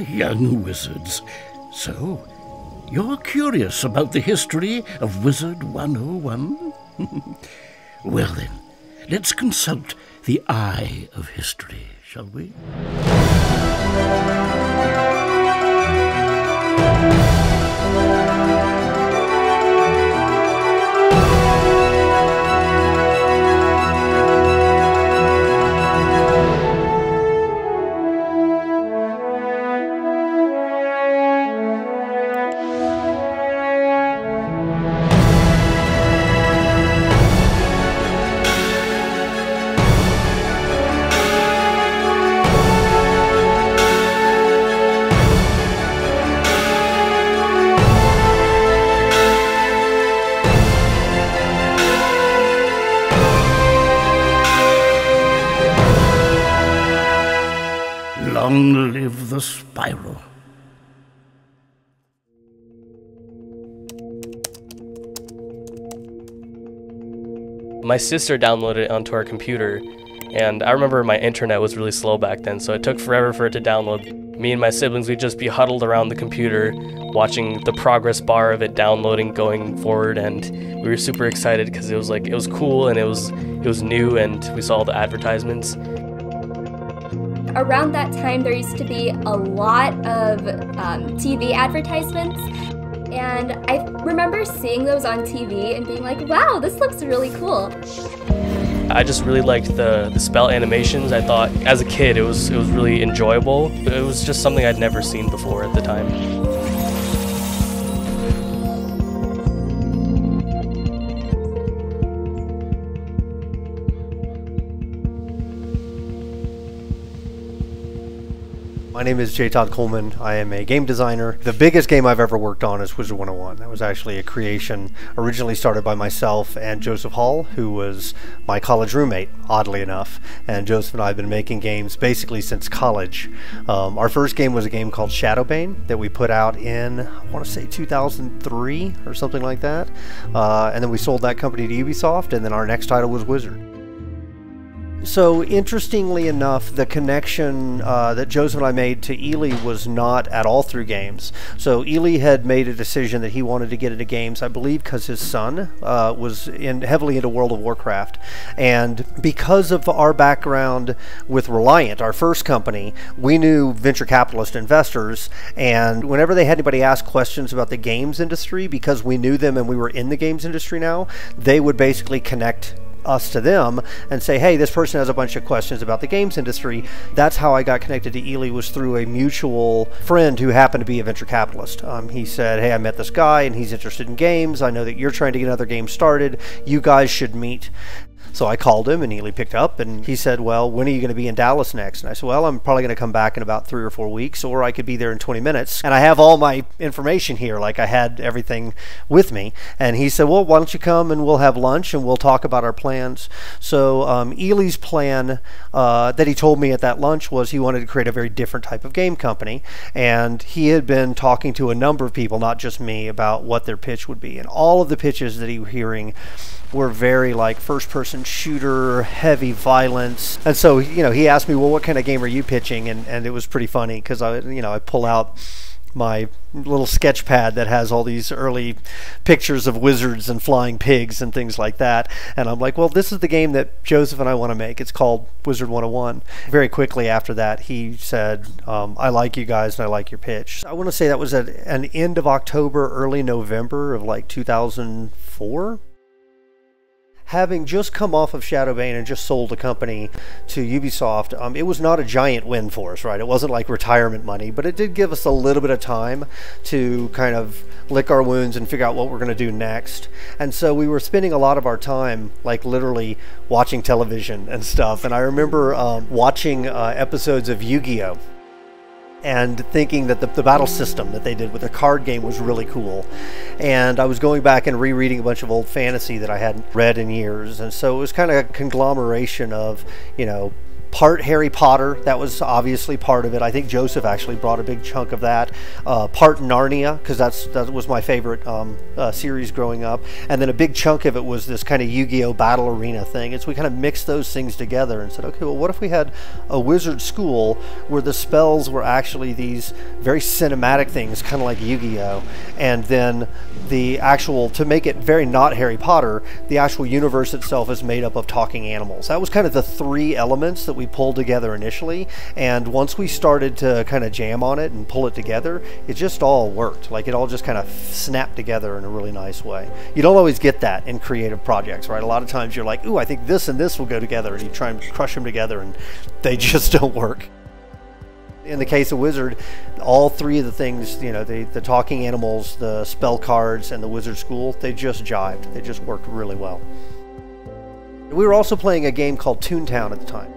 Young wizards. So, you're curious about the history of Wizard 101? well then, let's consult the eye of history, shall we? My sister downloaded it onto our computer, and I remember my internet was really slow back then, so it took forever for it to download. Me and my siblings, we'd just be huddled around the computer, watching the progress bar of it downloading, going forward, and we were super excited because it was like it was cool and it was it was new, and we saw all the advertisements. Around that time, there used to be a lot of um, TV advertisements. And I remember seeing those on TV and being like, wow, this looks really cool. I just really liked the, the spell animations. I thought as a kid it was it was really enjoyable. It was just something I'd never seen before at the time. Name is J. Todd Coleman. I am a game designer. The biggest game I've ever worked on is Wizard 101. That was actually a creation originally started by myself and Joseph Hall, who was my college roommate, oddly enough. And Joseph and I have been making games basically since college. Um, our first game was a game called Shadowbane that we put out in, I want to say 2003 or something like that. Uh, and then we sold that company to Ubisoft, and then our next title was Wizard. So, interestingly enough, the connection uh, that Joseph and I made to Elie was not at all through games. So, Elie had made a decision that he wanted to get into games, I believe, because his son uh, was in, heavily into World of Warcraft. And because of our background with Reliant, our first company, we knew venture capitalist investors. And whenever they had anybody ask questions about the games industry, because we knew them and we were in the games industry now, they would basically connect us to them and say, hey, this person has a bunch of questions about the games industry. That's how I got connected to Elie was through a mutual friend who happened to be a venture capitalist. Um, he said, hey, I met this guy and he's interested in games. I know that you're trying to get another game started. You guys should meet. So I called him and Elie picked up and he said, Well, when are you going to be in Dallas next? And I said, Well, I'm probably going to come back in about three or four weeks, or I could be there in 20 minutes. And I have all my information here, like I had everything with me. And he said, Well, why don't you come and we'll have lunch and we'll talk about our plans. So um, Elie's plan uh, that he told me at that lunch was he wanted to create a very different type of game company. And he had been talking to a number of people, not just me, about what their pitch would be. And all of the pitches that he was hearing were very like first person shooter, heavy violence. And so, you know, he asked me, well, what kind of game are you pitching? And, and it was pretty funny because I, you know, I pull out my little sketch pad that has all these early pictures of wizards and flying pigs and things like that. And I'm like, well, this is the game that Joseph and I want to make. It's called Wizard 101. Very quickly after that, he said, um, I like you guys and I like your pitch. I want to say that was at an end of October, early November of like 2004 having just come off of Shadowbane and just sold a company to Ubisoft, um, it was not a giant win for us, right? It wasn't like retirement money, but it did give us a little bit of time to kind of lick our wounds and figure out what we're going to do next. And so we were spending a lot of our time, like literally watching television and stuff. And I remember um, watching uh, episodes of Yu Gi Oh! And thinking that the, the battle system that they did with the card game was really cool. And I was going back and rereading a bunch of old fantasy that I hadn't read in years. And so it was kind of a conglomeration of, you know, part Harry Potter. That was obviously part of it. I think Joseph actually brought a big chunk of that. Uh, part Narnia because that's that was my favorite um, uh, series growing up, and then a big chunk of it was this kind of Yu-Gi-Oh battle arena thing. And so we kind of mixed those things together and said, okay, well, what if we had a wizard school where the spells were actually these very cinematic things, kind of like Yu-Gi-Oh, and then the actual to make it very not Harry Potter, the actual universe itself is made up of talking animals. That was kind of the three elements that we pulled together initially, and once we started to kind of jam on it and pull it together, it just all worked. Like it all just kind of snapped together in a really nice way. You don't always get that in creative projects, right? A lot of times you're like, "Ooh, I think this and this will go together," and you try and crush them together, and they just don't work in the case of Wizard, all three of the things, you know, the, the talking animals, the spell cards, and the Wizard School, they just jived. They just worked really well. We were also playing a game called Toontown at the time.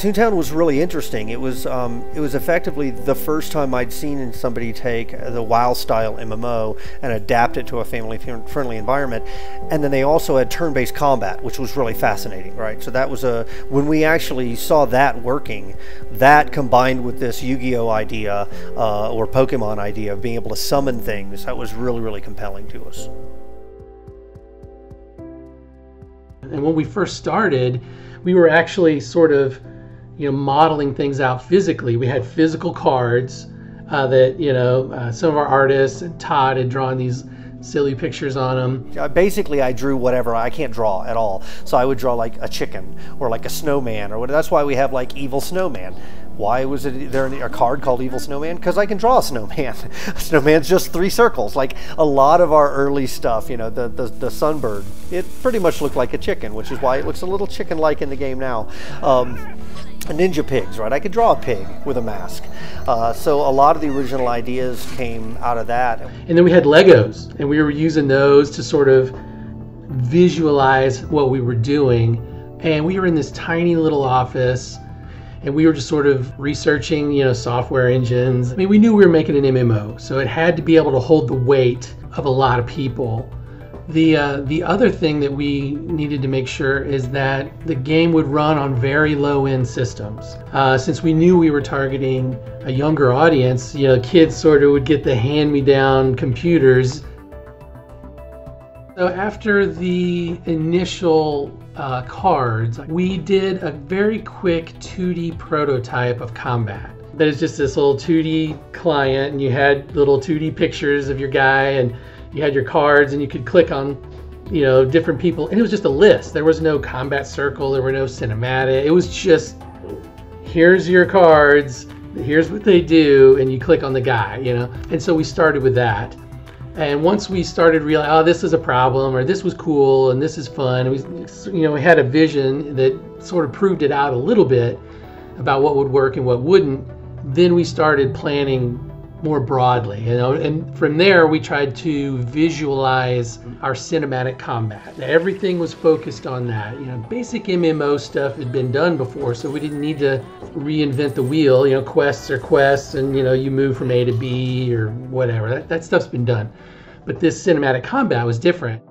Toontown was really interesting. It was um, it was effectively the first time I'd seen somebody take the WoW style MMO and adapt it to a family friendly environment, and then they also had turn based combat, which was really fascinating, right? So that was a when we actually saw that working, that combined with this Yu-Gi-Oh idea uh, or Pokemon idea of being able to summon things, that was really really compelling to us. And when we first started, we were actually sort of you know modeling things out physically. We had physical cards uh, that you know uh, some of our artists and Todd had drawn these silly pictures on them. Basically, I drew whatever. I can't draw at all, so I would draw like a chicken or like a snowman or whatever. That's why we have like evil snowman. Why was it there a card called Evil Snowman? Because I can draw a snowman. Snowman's just three circles. Like a lot of our early stuff, you know, the, the, the sunbird, it pretty much looked like a chicken, which is why it looks a little chicken-like in the game now. Um, Ninja Pigs, right? I could draw a pig with a mask. Uh, so a lot of the original ideas came out of that. And then we had Legos, and we were using those to sort of visualize what we were doing. And we were in this tiny little office, and we were just sort of researching, you know, software engines. I mean, we knew we were making an MMO, so it had to be able to hold the weight of a lot of people the uh, the other thing that we needed to make sure is that the game would run on very low end systems. Uh, since we knew we were targeting a younger audience, you know, kids sort of would get the hand me down computers. So after the initial uh, cards, we did a very quick 2D prototype of combat. That is just this little 2D client, and you had little 2D pictures of your guy and you had your cards and you could click on you know different people and it was just a list. There was no combat circle there were no cinematic. It was just here's your cards here's what they do and you click on the guy you know? And so we started with that. And once we started realizing oh this is a problem or this was cool and this is fun we you know we had a vision that sort of proved it out a little bit about what would work and what wouldn't. Then we started planning more broadly you know and from there we tried to visualize our cinematic combat. Everything was focused on that. You know basic mmo stuff had been done before so we didn't need to reinvent the wheel you know quests are quests and you know you move from a to b or whatever. That, that stuff's been done. But this cinematic combat was different.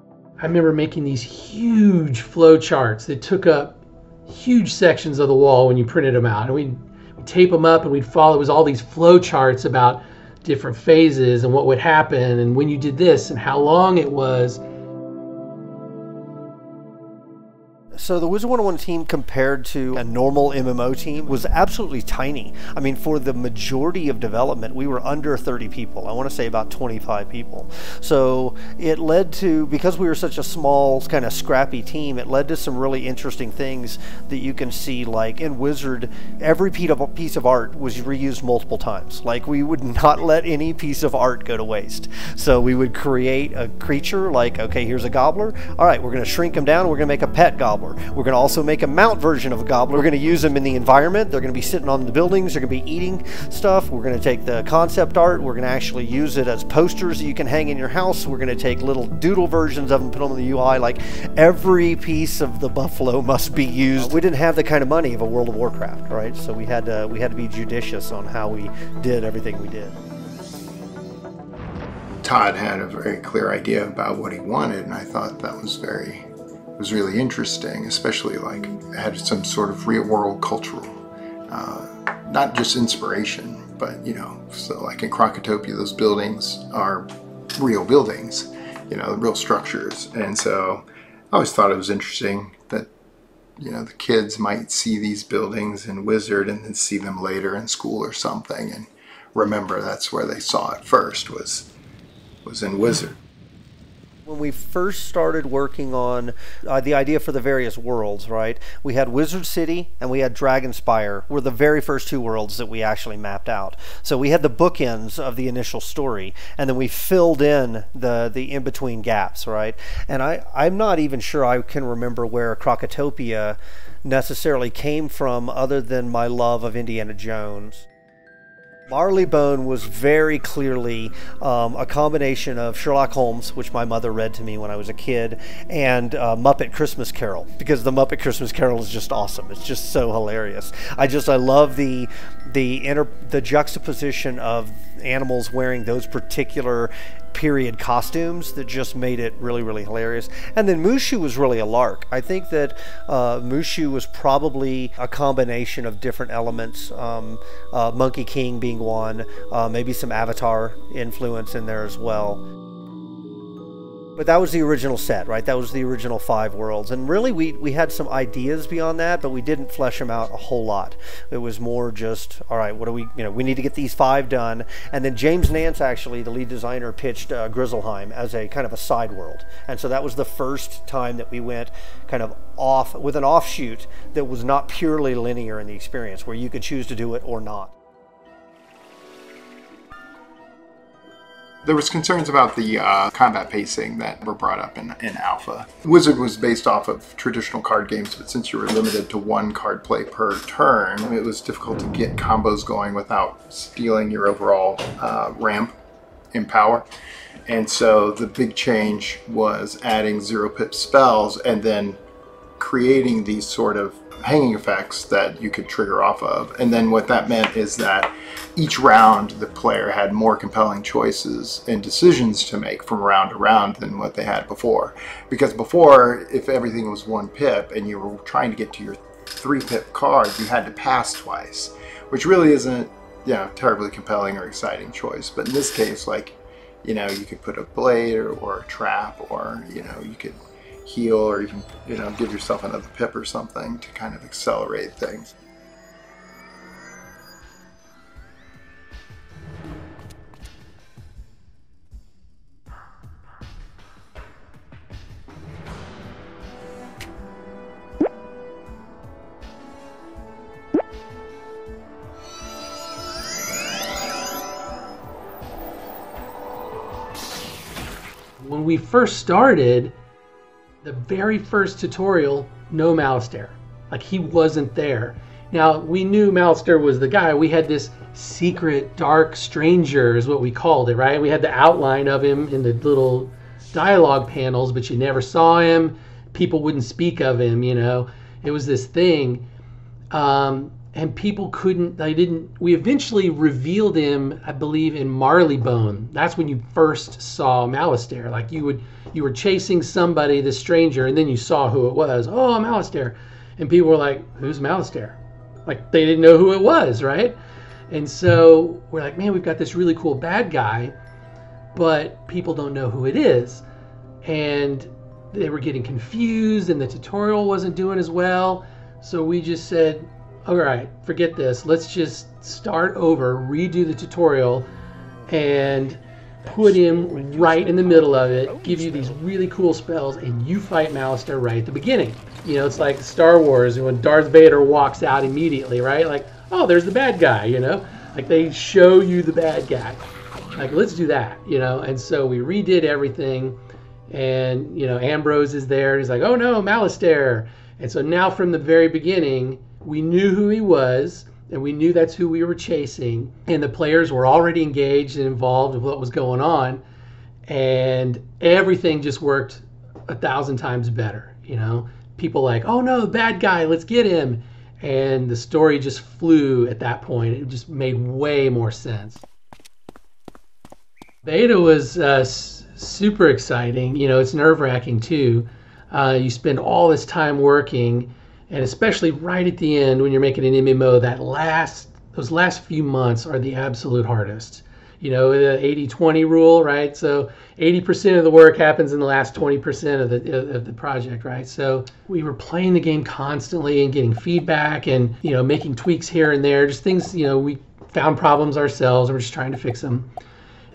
I remember making these huge flow charts that took up huge sections of the wall when you printed them out. And we'd tape them up and we'd follow it was all these flow charts about different phases and what would happen and when you did this and how long it was So the Wizard 101 team compared to a normal MMO team was absolutely tiny. I mean, for the majority of development, we were under 30 people. I want to say about 25 people. So it led to, because we were such a small, kind of scrappy team, it led to some really interesting things that you can see. Like in Wizard, every piece of art was reused multiple times. Like we would not let any piece of art go to waste. So we would create a creature like, okay, here's a gobbler. All right, we're going to shrink him down. We're going to make a pet gobbler. We're going to also make a mount version of a gobbler. We're going to use them in the environment. They're going to be sitting on the buildings. They're going to be eating stuff. We're going to take the concept art. We're going to actually use it as posters that you can hang in your house. We're going to take little doodle versions of them, put them in the UI. Like every piece of the buffalo must be used. We didn't have the kind of money of a World of Warcraft, right? So we had to we had to be judicious on how we did everything we did. Todd had a very clear idea about what he wanted, and I thought that was very was really interesting, especially like it had some sort of real world cultural, uh, not just inspiration, but you know, so like in Krokotopia, those buildings are real buildings, you know, real structures, and so I always thought it was interesting that you know the kids might see these buildings in Wizard and then see them later in school or something, and remember that's where they saw it first was was in Wizard when we first started working on uh, the idea for the various worlds, right? We had Wizard City and we had Dragonspyre were the very first two worlds that we actually mapped out. So we had the bookends of the initial story, and then we filled in the the in between gaps, right? And I I'm not even sure I can remember where Krokotopia necessarily came from, other than my love of Indiana Jones. Marleybone was very clearly um, a combination of Sherlock Holmes, which my mother read to me when I was a kid, and uh, Muppet Christmas Carol, because the Muppet Christmas Carol is just awesome. It's just so hilarious. I just I love the the inter the juxtaposition of animals wearing those particular period costumes that just made it really, really hilarious. And then MooShu was really a lark. I think that uh, MooShu was probably a combination of different elements, um, uh, Monkey King being one, uh, maybe some Avatar influence in there as well. But that was the original set, right? That was the original five worlds. And really, we, we had some ideas beyond that, but we didn't flesh them out a whole lot. It was more just, all right, what do we, you know, we need to get these five done. And then James Nance, actually, the lead designer, pitched uh, Grizzleheim as a kind of a side world. And so that was the first time that we went kind of off with an offshoot that was not purely linear in the experience, where you could choose to do it or not. There was concerns about the uh, combat pacing that were brought up in, in Alpha. Wizard was based off of traditional card games, but since you were limited to one card play per turn, it was difficult to get combos going without stealing your overall uh, ramp in power. And so the big change was adding zero pip spells and then creating these sort of hanging effects that you could trigger off of. And then what that meant is that each round the player had more compelling choices and decisions to make from round to round than what they had before. Because before, if everything was one pip and you were trying to get to your three pip card, you had to pass twice, which really isn't, you know, terribly compelling or exciting choice. But in this case, like, you know, you could put a blade or, or a trap or, you know, you could heal or even, you know, give yourself another pip or something to kind of accelerate things. When we first started, the very first tutorial, no Malistaire. Like he wasn't there. Now we knew Malistaire was the guy. We had this secret dark stranger is what we called it, right? We had the outline of him in the little dialogue panels, but you never saw him. People wouldn't speak of him, you know. It was this thing. Um, and people couldn't they didn't we eventually revealed him i believe in marleybone that's when you first saw Malistaire. like you would you were chasing somebody the stranger and then you saw who it was oh Malistaire. and people were like who's Malistaire? like they didn't know who it was right and so we're like man we've got this really cool bad guy but people don't know who it is and they were getting confused and the tutorial wasn't doing as well so we just said all right, forget this. Let's just start over, redo the tutorial, and put him right in the middle of it, give you these really cool spells, and you fight Malistaire right at the beginning. You know, it's like Star Wars when Darth Vader walks out immediately, right? Like, oh, there's the bad guy, you know? Like they show you the bad guy. Like, let's do that, you know? And so we redid everything, and, you know, Ambrose is there. He's like, oh no, Malistaire. And so now from the very beginning, we knew who he was and we knew that's who we were chasing and the players were already engaged and involved with what was going on and everything just worked a thousand times better you know? People like oh no bad guy let's get him. And the story just flew at that point. It just made way more sense. Beta was uh, super exciting. You know it's nerve wracking too Uh, you spend all this time working, and especially right at the end when you're making an MMO, that last those last few months are the absolute hardest. You know, the 80-20 rule, right? So 80% of the work happens in the last 20% of the of the project, right? So we were playing the game constantly and getting feedback and you know making tweaks here and there, just things you know we found problems ourselves and we're just trying to fix them.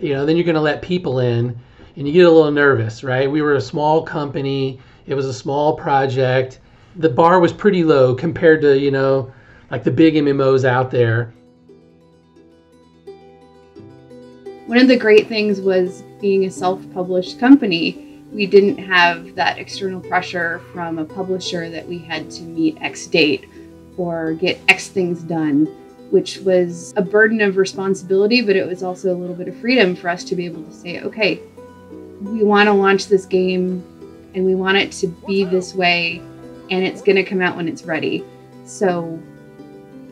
You know, then you're going to let people in and you get a little nervous, right? We were a small company, it was a small project. The bar was pretty low compared to, you know, like the big MMOs out there. One of the great things was being a self published company. We didn't have that external pressure from a publisher that we had to meet X date or get X things done which was a burden of responsibility, but it was also a little bit of freedom for us to be able to say, okay, we want to launch this game and we want it to be this way, and it's going to come out when it's ready. So,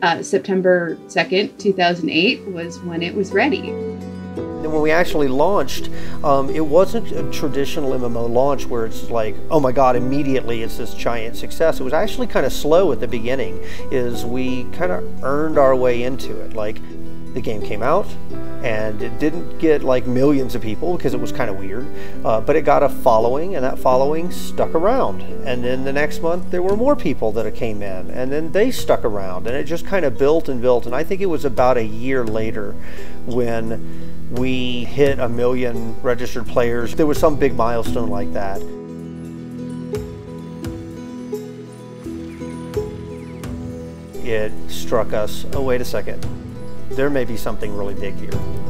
uh, September 2nd, 2008 was when it was ready. And when we actually launched, um, it wasn't a traditional MMO launch where it's like, oh my god, immediately it's this giant success. It was actually kind of slow at the beginning. Is we kind of earned our way into it. Like the game came out, and it didn't get like millions of people because it was kind of weird, uh, but it got a following, and that following stuck around. And then the next month there were more people that came in, and then they stuck around, and it just kind of built and built. And I think it was about a year later when we hit a million registered players. There was some big milestone like that. It struck us, oh, wait a second, there may be something really big here.